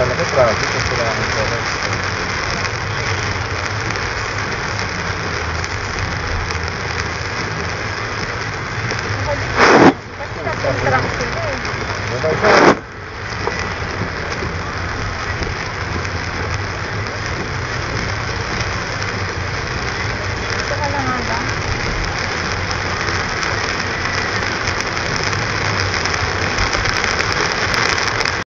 ela retrasa, temporária.